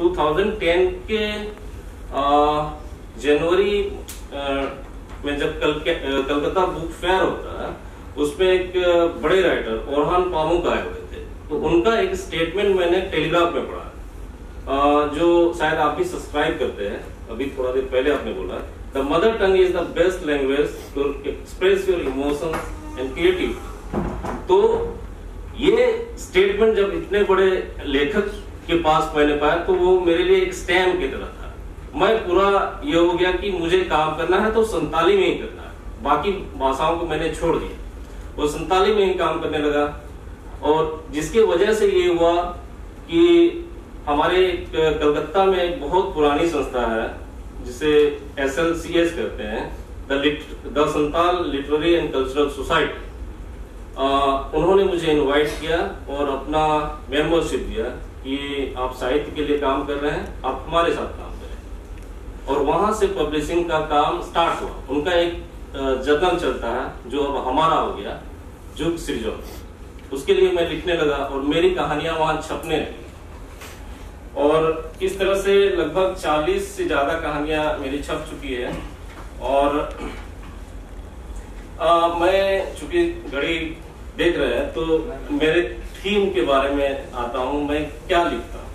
2010 के जनवरी में जब कल कलकत्ता बुक फेयर होता है, उसमें एक बड़े राइटर ओरहान पामुक आए हुए थे। तो उनका एक स्टेटमेंट मैंने टेलीग्राफ में पढ़ा। जो शायद आप भी सब्सक्राइब करते हैं, अभी थोड़ा देर पहले आपने बोला the mother tongue is the best language to express your emotion and creative तो ये स्टेटमेंट जब इतने बड़े लेखक के पास मैंने पाया तो वो मेरे लिए एक स्टैम्प की तरह था। मैं पूरा ये हो गया कि मुझे काम करना है तो संताली में ही करना है। बाकी भाषाओं को मैंने छोड़ दिया। वो संताली में ही काम करने लगा। और जिसकी वजह से ये हुआ कि हमारे कलकत्ता में एक बहुत पुरानी संस्था है, जिसे एस एल सी एस कहते हैं, the Santal literary and cultural society. उन्होंने मुझे इनवाइट किया और अपना मेंबरशिप दिया। कि आप साहित्य के लिए काम कर रहे हैं आप हमारे साथ काम करें। और वहाँ से पब्लिशिंग का काम स्टार्ट हुआ। उनका एक जतन चलता है जो अब हमारा हो गया जुग सृजन। उसके लिए मैं लिखने लगा और मेरी कहानियाँ वहाँ छपने लगी। और इस तरह से लगभग 40 से ज़्यादा कहानियाँ मेरी छप चुकी है। और आ, मैं चूँकि घड़ी देख रहे हैं तो मेरे थीम के बारे में आता हूँ मैं क्या लिखता हूँ?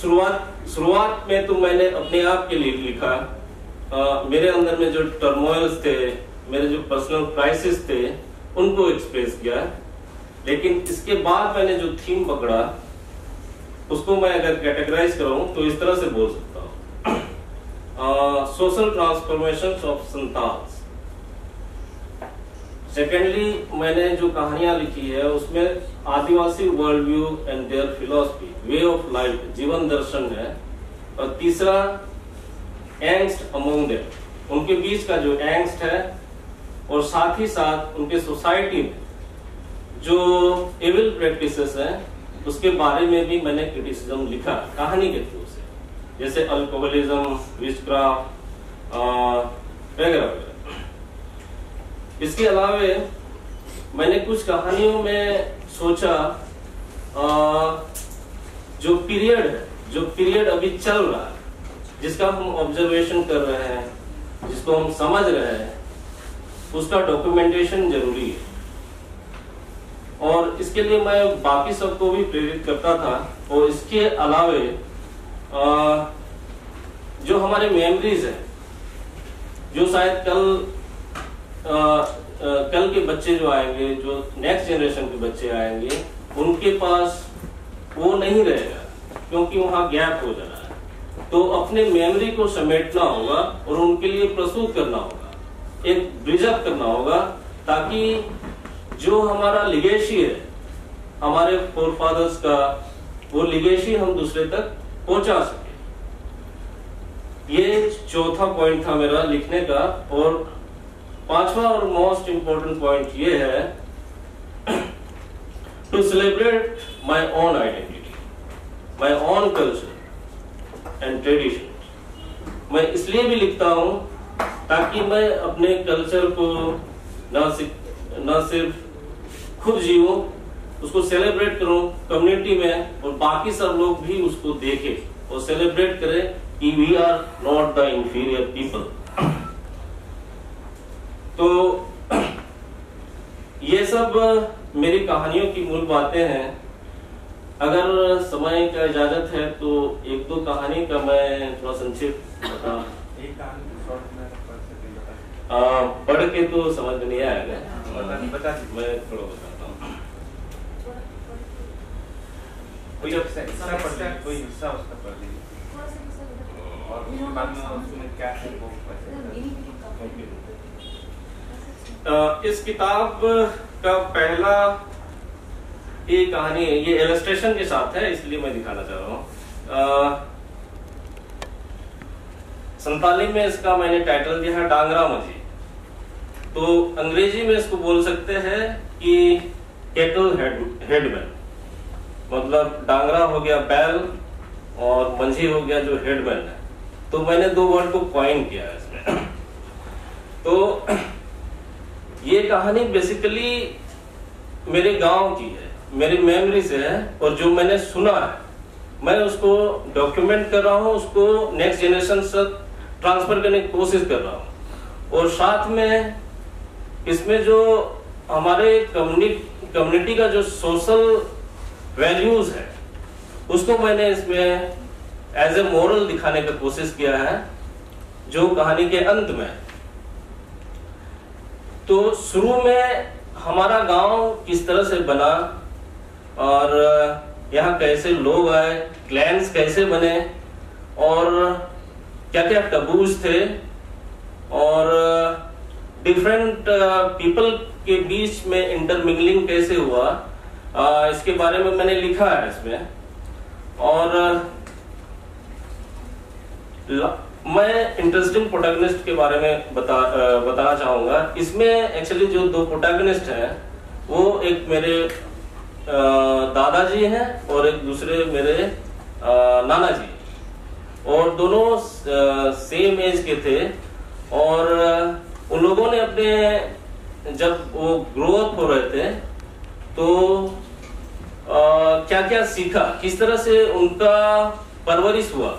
शुरुआत शुरुआत में तो मैंने अपने आप के लिए लिखा। आ, मेरे अंदर में जो टर्मोइल्स थे मेरे जो पर्सनल क्राइसिस थे उनको एक्सप्रेस किया। लेकिन इसके बाद मैंने जो थीम पकड़ा उसको मैं अगर कैटेगराइज कराऊं तो इस तरह से बोल सकता हूँ। Social transformation of Santals secondly मैंने जो कहानियाँ लिखी है, उसमें Adivasi world view and their philosophy way of life जीवन दर्शन है। और तीसरा एंगस्ट अमोंग देम उनके बीच का जो एंगस्ट है, और साथ ही साथ उनके सोसाइटी में जो एविल प्रैक्टिसेस है, उसके बारे में भी मैंने क्रिटिसिज्म लिखा, कहानी के थ्रू से। जैसे अल्कोहलिज्म विस्क्राफ्ट वगैरह इसके अलावे मैंने कुछ कहानियों में सोचा आ, जो पीरियड है जो पीरियड अभी चल रहा है जिसका हम ऑब्जर्वेशन कर रहे हैं जिसको हम समझ रहे हैं उसका डॉक्यूमेंटेशन ज़रूरी है। और इसके लिए मैं बाकी सबको भी प्रेरित करता था और इसके अलावे जो हमारे मेमोरीज है जो शायद कल कल के बच्चे जो आएँगे, जो नेक्स्ट जनरेशन के बच्चे आएँगे, उनके पास वो नहीं रहेगा, क्योंकि वहाँ गैप हो जा रहा है। तो अपने मेमोरी को समेटना होगा और उनके लिए प्रस्तुत करना होगा, एक ब्रिजअप करना होगा, ताकि जो हमारा लिगेशी है, हमारे फोर फादर्स का, वो लिगेशी हम दूसरे तक पहुँचा सके। ये चौथा पॉइंट था मेरा लिखने का, और पांचवा और मोस्ट इंपॉर्टेंट पॉइंट ये है to celebrate my own identity my own culture and tradition मैं इसलिए भी लिखता हूँ ताकि मैं अपने कल्चर को न न सिर्फ़ खुद जीवो उसको सेलिब्रेट करो कम्युनिटी में और बाकी सब लोग भी उसको देखें और सेलिब्रेट करें कि we are not the inferior people तो ये सब मेरी कहानियों की मूल बातें हैं। अगर समय का इजाज़त है तो एक दो कहानी का मैं थोड़ा संक्षिप्त बता पढ़ के तो समझ में नहीं आएगा मैं थोड़ा बताता हूँ। कोई हिस्सा पढ़ दीजिए कोई हिस्सा उसका पढ़ और उसके बाद में उसमें क्या है वो इस किताब का पहला ये कहानी ये इलस्ट्रेशन के साथ है, इसलिए मैं दिखाना चाह रहा हूँ। संताली में इसका मैंने टाइटल दिया है, डांगरा मजी तो अंग्रेज़ी में इसको बोल सकते हैं कि केटल हेडमैन मतलब डांगरा हो गया बैल और मंझी हो गया जो हेडमैन है। तो मैंने दो वर्ड को कॉइन किया है इसमें। तो ये कहानी बेसिकली मेरे गाँव की है, मेरी मेमोरी से है, और जो मैंने सुना है, मैं उसको डॉक्यूमेंट कर रहा हूँ, उसको नेक्स्ट जनरेशन से ट्रांसफ़र करने की कोशिश कर रहा हूँ। और साथ में इसमें जो हमारे कम्युनिटी का जो सोशल वैल्यूज़ है, उसको मैंने इसमें एज ए मॉरल दिखाने का कोशिश किया है, जो कहानी के अंत में तो शुरू में हमारा गाँव किस तरह से बना और यहाँ कैसे लोग आए क्लैंस कैसे बने और क्या क्या टबूज थे और डिफरेंट पीपल के बीच में इंटरमिंगलिंग कैसे हुआ आ, इसके बारे में मैंने लिखा है इसमें और मैं इंटरेस्टिंग प्रोटैगनिस्ट के बारे में बता बताना चाहूँगा। इसमें एक्चुअली जो दो प्रोटैगनिस्ट हैं, वो एक मेरे दादाजी हैं और एक दूसरे मेरे नाना जी और दोनों सेम एज के थे और उन लोगों ने अपने, जब वो ग्रो अप हो रहे थे तो क्या क्या सीखा? किस तरह से उनका परवरिश हुआ?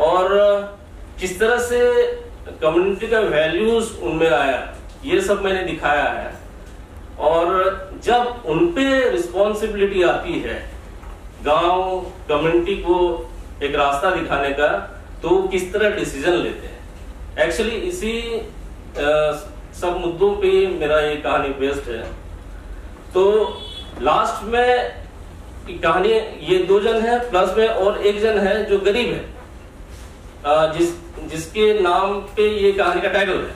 और किस तरह से कम्युनिटी का वैल्यूज़ उनमें आया ये सब मैंने दिखाया है। और जब उनपे रिस्पॉन्सिबिलिटी आती है गाँव कम्युनिटी को एक रास्ता दिखाने का तो किस तरह डिसीज़न लेते हैं। एक्चुअली इसी आ, सब मुद्दों पे मेरा ये कहानी बेस्ड है। तो लास्ट में कहानी ये दो जन है प्लस में और एक जन है जो गरीब है। जिस, जिसके नाम पे ये कहानी का टाइटल है।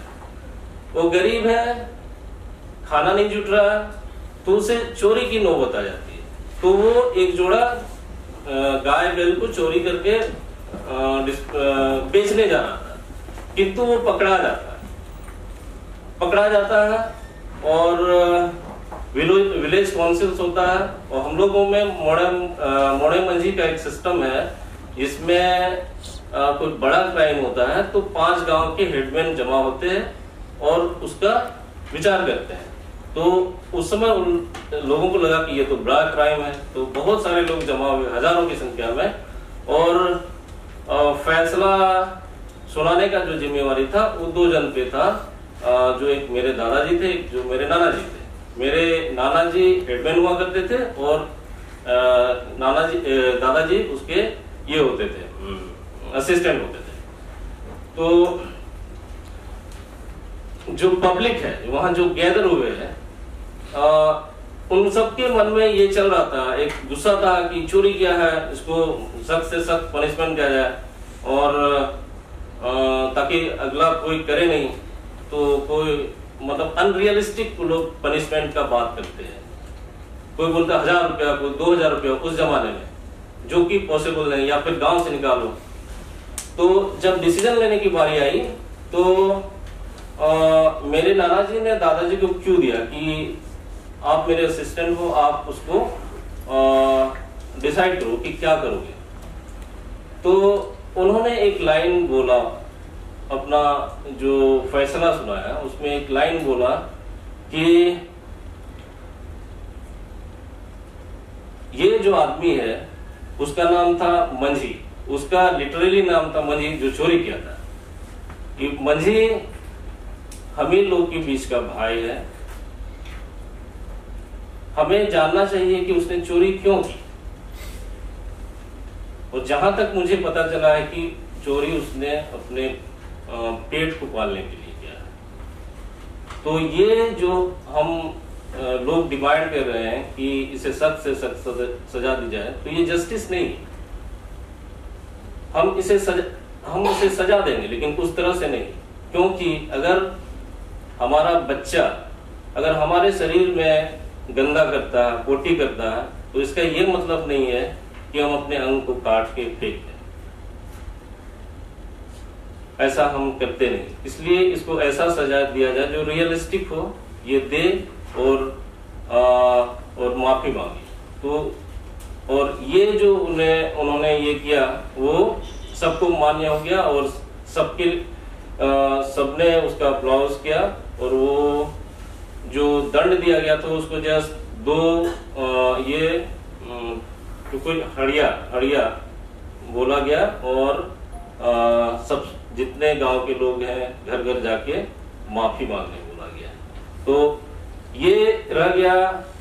वो गरीब है, खाना नहीं जुट रहा तो उसे चोरी की नौबत आ जाती है। तो वो एक जोड़ा गाय बैल को चोरी करके बेचने जा रहा था। किंतु वो पकड़ा जाता है। पकड़ा जाता है और विलेज काउंसिल्स होता है और हम लोगों में मोड़े मोड़े मंझी का एक सिस्टम है, जिसमें कोई बड़ा क्राइम होता है तो पाँच गाँव के हेडमैन जमा होते हैं और उसका विचार करते हैं। तो उस समय उन लोगों को लगा कि ये तो बड़ा क्राइम है तो बहुत सारे लोग जमा हुए, हज़ारों की संख्या में। और फैसला सुनाने का जो जिम्मेवारी था, वो दो जन पे था। जो एक मेरे दादाजी थे, एक जो मेरे नाना जी थे। मेरे नाना जी हेडमैन हुआ करते थे और नाना जी दादाजी उसके ये होते थे। असिस्टेंट होते थे। तो जो पब्लिक है, वहाँ जो गैदर हुए हैं उन सबके मन में ये चल रहा था, एक गुस्सा था कि चोरी किया है, इसको सख्त से सख्त पनिशमेंट किया जाए, और ताकि अगला कोई करे नहीं तो कोई मतलब अनरियलिस्टिक लोग पनिशमेंट का बात करते हैं। कोई बोलता हज़ार रुपया, कोई दो हज़ार रुपया उस जमाने में, जो कि पॉसिबल नहीं, या फिर गाँव से निकालो। तो जब डिसीज़न लेने की बारी आई तो आ, मेरे नाना जी ने दादाजी को क्यों दिया कि आप मेरे असिस्टेंट हो आप उसको डिसाइड करो कि क्या करोगे। तो उन्होंने एक लाइन बोला अपना जो फैसला सुनाया उसमें एक लाइन बोला कि ये जो आदमी है उसका नाम था मंझी उसका लिटरली नाम था मंझी, जो चोरी किया था। कि मंझी हमें लोग के बीच का भाई है। हमें जानना चाहिए कि उसने चोरी क्यों की। और जहाँ तक मुझे पता चला है कि चोरी उसने अपने पेट को पालने के लिए किया तो ये जो हम लोग डिमांड कर रहे हैं कि इसे सख्त से सख्त सजा दी जाए तो ये जस्टिस नहीं है। हम इसे सजा हम इसे सजा देंगे लेकिन उस तरह से नहीं। क्योंकि अगर हमारा बच्चा अगर हमारे शरीर में गंदा करता है पोटी करता है तो इसका ये मतलब नहीं है कि हम अपने अंग को काट के फेंक दें। ऐसा हम करते नहीं। इसलिए इसको ऐसा सजा दिया जाए जो रियलिस्टिक हो ये दे और आ, और माफ़ी मांगे। तो और ये जो उन्हें उन्होंने ये किया वो सबको मान्य हो गया और सबके सबने उसका अप्लाउज किया और वो जो दंड दिया गया था उसको जस्ट दो आ, ये तो हड़िया हड़िया बोला गया और आ, सब जितने गाँव के लोग हैं घर घर जाके माफ़ी मांगने बोला गया। तो ये रह गया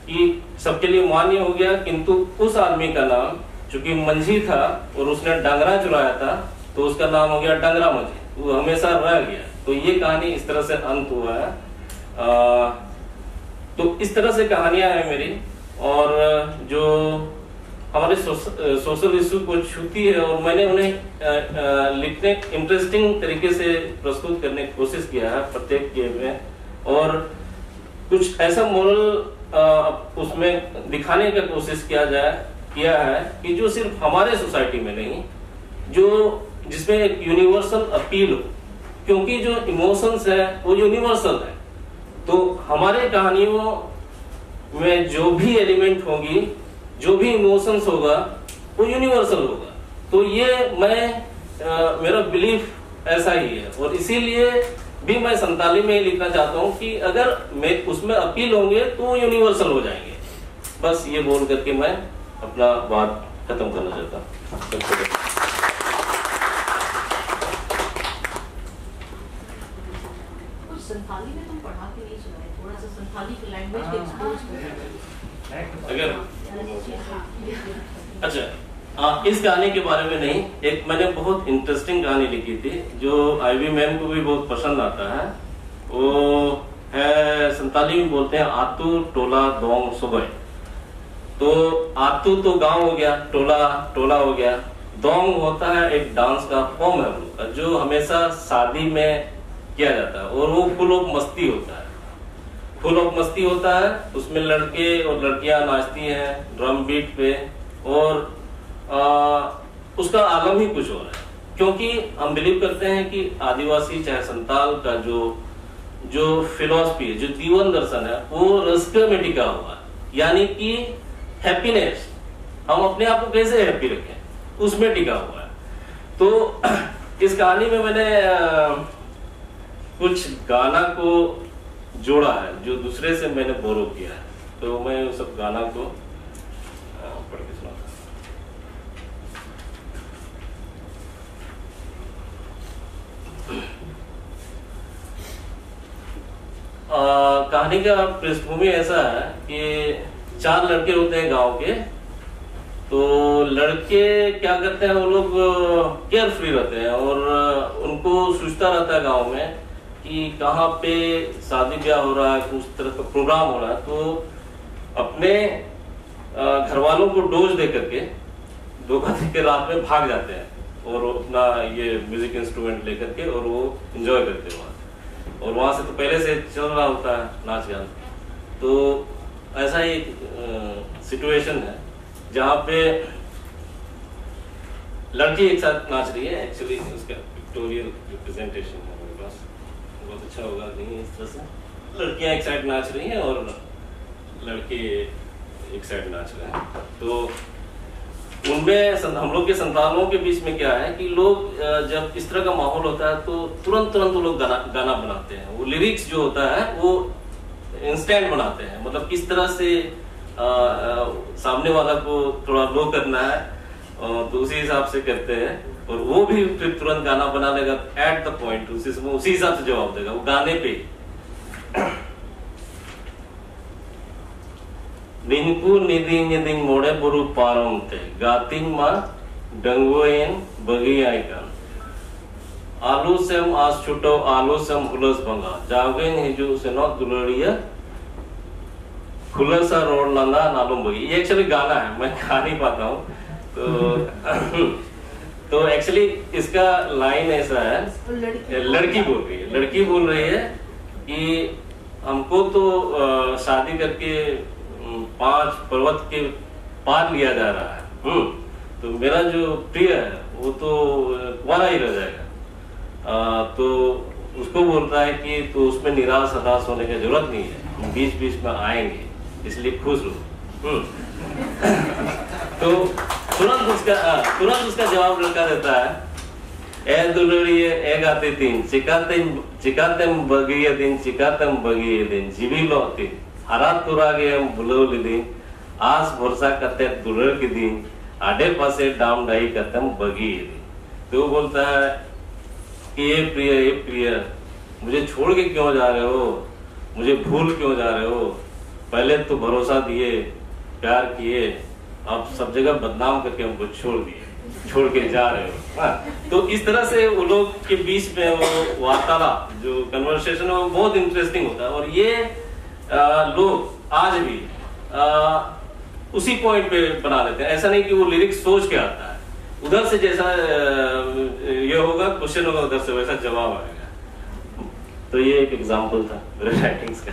कि सबके लिए मान्य हो गया किंतु उस आदमी का नाम चूँकि मंझी था और उसने डंगरा चुराया था तो उसका नाम हो गया डंगरा मंझी। वो हमेशा रह गया। तो ये कहानी इस तरह से अंत हुआ है। आ, तो इस तरह से कहानियाँ हैं मेरी। और जो हमारे सोशल इशू को छूती है और मैंने उन्हें लिखने इंटरेस्टिंग तरीके से प्रस्तुत करने की कोशिश किया है प्रत्येक गेम में। और कुछ ऐसा मॉरल उसमें दिखाने का कोशिश किया जाए किया है कि जो सिर्फ़ हमारे सोसाइटी में नहीं जो जिसमें एक यूनिवर्सल अपील हो क्योंकि जो इमोशंस है वो यूनिवर्सल है। तो हमारे कहानियों में जो भी एलिमेंट होगी जो भी इमोशंस होगा वो यूनिवर्सल होगा। तो ये मैं आ, मेरा बिलीफ ऐसा ही है। और इसीलिए भी मैं संताली में ही लिखना चाहता हूँ कि अगर मैं उसमें अपील होंगे तो यूनिवर्सल हो जाएँगे। बस ये बोल करके मैं अपना बात खत्म करना चाहता हूँ। संथाली में तुम पढ़ा के नहीं सुनाए थोड़ा सा संथाली की लैंग्वेज के एक्सपोज अगर अच्छा आ, इस गाने के बारे में नहीं एक मैंने बहुत इंटरेस्टिंग गाने लिखी थी जो आईवी मैम को भी बहुत पसंद आता है। वो है संताली में बोलते हैं आतू टोला दोंग सुबह। तो आतू तो गाँव हो गया टोला टोला हो गया। दोंग होता है एक डांस का फॉर्म है जो हमेशा शादी में किया जाता है और वो फुल ऑफ़ मस्ती होता है। फुल ऑफ़ मस्ती होता है उसमें लड़के और लड़कियाँ नाचती हैं ड्रम बीट पे और उसका आलम ही कुछ और है। क्योंकि हम बिलीव करते हैं कि आदिवासी, चाहे संताल का जो जो फिलोसफी है, जो जीवन दर्शन है, वो रस्क में टिका हुआ है। यानी कि हैप्पीनेस हम अपने आप को कैसे हैप्पी रखें? उसमें टिका हुआ है। तो इस कहानी में मैंने कुछ गाना को जोड़ा है, जो दूसरे से मैंने बोरो किया है। तो मैं उस सब गाना को पढ़ के सुना कहानी का पृष्ठभूमि ऐसा है कि चार लड़के होते हैं गाँव के तो लड़के क्या करते हैं, वो लोग केयर फ्री रहते हैं और उनको सोचता रहता है गाँव में कि कहाँ पे शादी ब्याह हो रहा है उस तरह का प्रोग्राम हो रहा है तो अपने घर वालों को डोज दे करके, धोखा दे के रात में भाग जाते हैं और अपना ये म्यूज़िक इंस्ट्रूमेंट लेकर के और वो एंजॉय करते हैं और वहाँ से तो पहले से चल रहा होता है नाच गान। तो ऐसा ही सिचुएशन है, जहाँ पे लड़की एक साथ नाच रही है एक्चुअली उसका पिक्टोरियल रिप्रेजेंटेशन है मेरे पास। बहुत अच्छा होगा, नहीं इस तरह से। लड़कियाँ एक साइड नाच रही हैं और लड़के एक साइड नाच रहे हैं। तो उनमें हम लोग के संतानों के बीच में क्या है कि लोग जब इस तरह का माहौल होता है तो तुरंत तुरंत वो लोग गाना गाना बनाते हैं। वो लिरिक्स जो होता है वो इंस्टेंट बनाते हैं। मतलब किस तरह से आ, आ, सामने वाला को थोड़ा लो करना है तो उसी हिसाब से करते हैं। और वो भी फिर तुरंत गाना बना लेगा एट द पॉइंट उसी हिसाब से जवाब देगा। वो गाने पे। Ninku niding niding mode buru parom te gating ma dangoen bagi aikan आलू से हम आज छुटो आलू से हम हुलस बंगा जागेन हिजू से नौ दुलड़िया खुलसा रोड लंदा नालुम बगी ये एक्चुअली गाना है मैं गा नहीं पाता हूँ तो तो एक्चुअली इसका लाइन ऐसा है लड़की बोल रही है लड़की बोल रही है कि हमको तो शादी करके पाँच पर्वत के पार लिया जा रहा है। हम्म। तो मेरा जो प्रिय है वो तो कुआरा ही रह जाएगा। आ, तो उसको बोलता है कि तो उसमें निराश हताश होने की ज़रूरत नहीं है। हम बीच बीच में आएँगे इसलिए खुश रहो हम्म। तो तुरंत उसका तुरंत उसका जवाब लड़का देता है ए दुलड़िए ए गाते दिन चिकाते चिकाते बगिए दिन चिकाते बगिए दिन जिबिलो दिन। हरा तुरा गे बुलो दिन आस भरोसा करते दुलड़ के दिन आधे पासे डाम डाई कतम बगीर तो वो बोलता है कि ये प्रिय ये प्रिय मुझे छोड़ के क्यों जा रहे हो? मुझे भूल क्यों जा रहे हो? पहले तो भरोसा दिए प्यार किए अब सब जगह बदनाम करके हमको छोड़ दिए छोड़ के जा रहे हो हाँ, तो इस तरह से वो लोग के बीच में वो वार्तालाप जो कन्वर्सेशन है वो बहुत इंटरेस्टिंग होता है। और ये लोग आज भी आ, उसी पॉइंट पे बना लेते हैं। ऐसा नहीं कि वो लिरिक्स सोच के आता है। उधर से जैसा ये होगा क्वेश्चन होगा उधर से वैसा जवाब आएगा। तो ये एक एग्ज़ाम्पल था मेरे राइटिंग्स का।